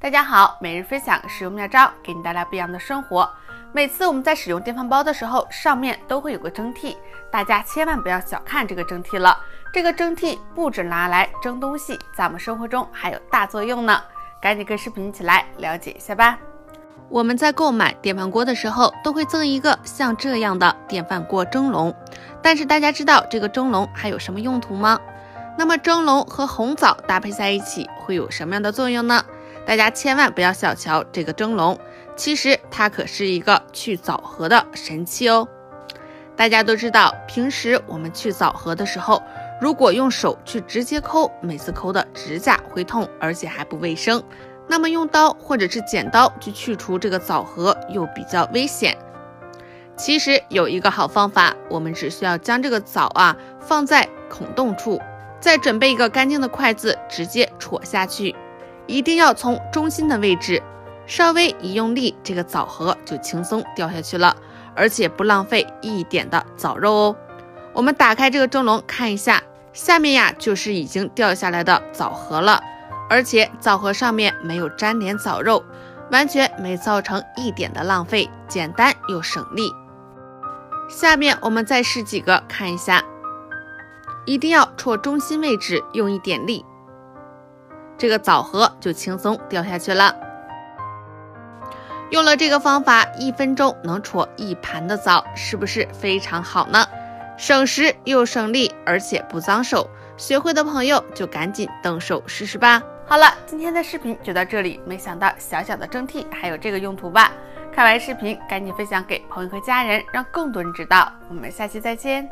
大家好，每日分享使用妙招，给你带来不一样的生活。每次我们在使用电饭煲的时候，上面都会有个蒸屉，大家千万不要小看这个蒸屉了。这个蒸屉不止拿来蒸东西，在我们生活中还有大作用呢。赶紧跟视频一起来了解一下吧。我们在购买电饭锅的时候，都会赠一个像这样的电饭锅蒸笼。但是大家知道这个蒸笼还有什么用途吗？那么蒸笼和红枣搭配在一起会有什么样的作用呢？大家千万不要小瞧这个蒸笼，其实它可是一个去枣核的神器哦。大家都知道，平时我们去枣核的时候，如果用手去直接抠，每次抠的指甲会痛，而且还不卫生。那么用刀或者是剪刀去去除这个枣核又比较危险。其实有一个好方法，我们只需要将这个枣啊放在孔洞处，再准备一个干净的筷子，直接戳下去。一定要从中心的位置，稍微一用力，这个枣核就轻松掉下去了，而且不浪费一点的枣肉哦。我们打开这个蒸笼看一下，下面呀就是已经掉下来的枣核了，而且枣核上面没有粘连枣肉，完全没造成一点的浪费，简单又省力。下面我们再试几个看一下，一定要戳中心位置，用一点力。这个枣核就轻松掉下去了。用了这个方法，一分钟能戳一盘的枣，是不是非常好呢？省时又省力，而且不脏手。学会的朋友就赶紧动手试试吧。好了，今天的视频就到这里。没想到小小的蒸屉还有这个用途吧？看完视频赶紧分享给朋友和家人，让更多人知道。我们下期再见。